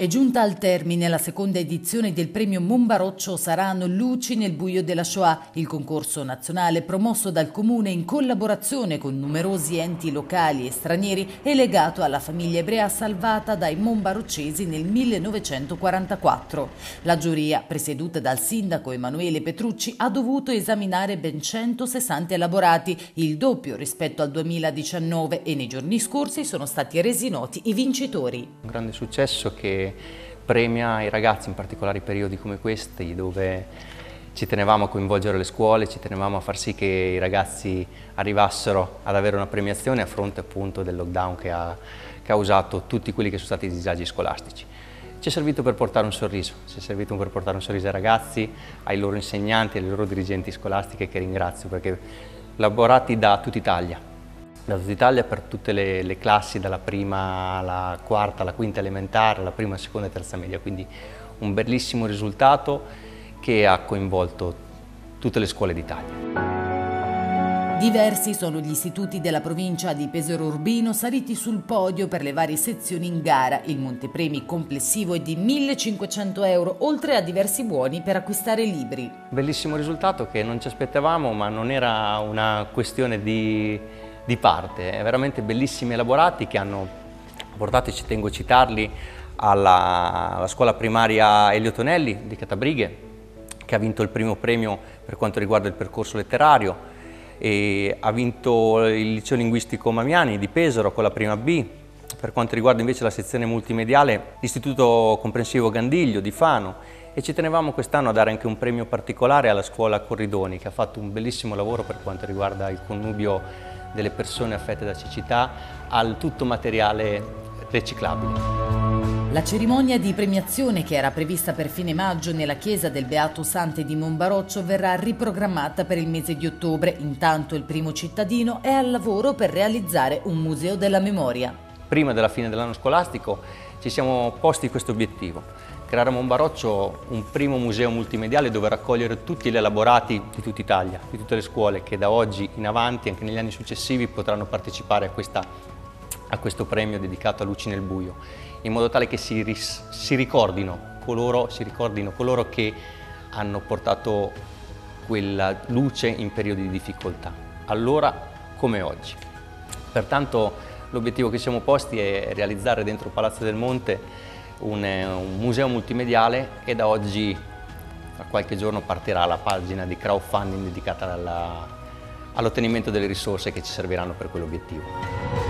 È giunta al termine la seconda edizione del premio Monbaroccio Sarano Luci nel buio della Shoah, il concorso nazionale promosso dal comune in collaborazione con numerosi enti locali e stranieri e legato alla famiglia ebrea salvata dai monbaroccesi nel 1944. La giuria, presieduta dal sindaco Emanuele Petrucci, ha dovuto esaminare ben 160 elaborati, il doppio rispetto al 2019 e nei giorni scorsi sono stati resi noti i vincitori. Un grande successo che premia i ragazzi, in particolare in periodi come questi, dove ci tenevamo a coinvolgere le scuole, ci tenevamo a far sì che i ragazzi arrivassero ad avere una premiazione a fronte appunto del lockdown che ha causato tutti quelli che sono stati i disagi scolastici. Ci è servito per portare un sorriso, ci è servito per portare un sorriso ai ragazzi, ai loro insegnanti, alle loro dirigenti scolastiche che ringrazio perché lavorati da tutta Italia, da tutta Italia per tutte le, le, classi, dalla prima alla quarta, alla quinta elementare, alla prima, seconda e terza media, quindi un bellissimo risultato che ha coinvolto tutte le scuole d'Italia. Diversi sono gli istituti della provincia di Pesaro Urbino saliti sul podio per le varie sezioni in gara. Il montepremi complessivo è di 1500 euro, oltre a diversi buoni per acquistare libri. Bellissimo risultato che non ci aspettavamo, ma non era una questione di di parte, veramente bellissimi elaborati che hanno portato, ci tengo a citarli, alla, alla scuola primaria Elio Tonelli di Catabrighe, che ha vinto il primo premio per quanto riguarda il percorso letterario, e ha vinto il liceo linguistico Mamiani di Pesaro con la prima B, per quanto riguarda invece la sezione multimediale l'Istituto Comprensivo Gandiglio di Fano e ci tenevamo quest'anno a dare anche un premio particolare alla scuola Corridoni che ha fatto un bellissimo lavoro per quanto riguarda il connubio delle persone affette da cecità al tutto materiale riciclabile. La cerimonia di premiazione che era prevista per fine maggio nella chiesa del Beato Sante di Monbaroccio verrà riprogrammata per il mese di ottobre. Intanto il primo cittadino è al lavoro per realizzare un museo della memoria. Prima della fine dell'anno scolastico ci siamo posti questo obiettivo, creare a Monbaroccio un primo museo multimediale dove raccogliere tutti gli elaborati di tutta Italia, di tutte le scuole che da oggi in avanti, anche negli anni successivi, potranno partecipare a, questa, a questo premio dedicato a Luci nel Buio, in modo tale che si, si, ricordino coloro, si ricordino coloro che hanno portato quella luce in periodi di difficoltà, allora come oggi. Pertanto l'obiettivo che siamo posti è realizzare dentro Palazzo del Monte un, eh, un museo multimediale e da oggi, tra qualche giorno, partirà la pagina di crowdfunding dedicata all'ottenimento delle risorse che ci serviranno per quell'obiettivo.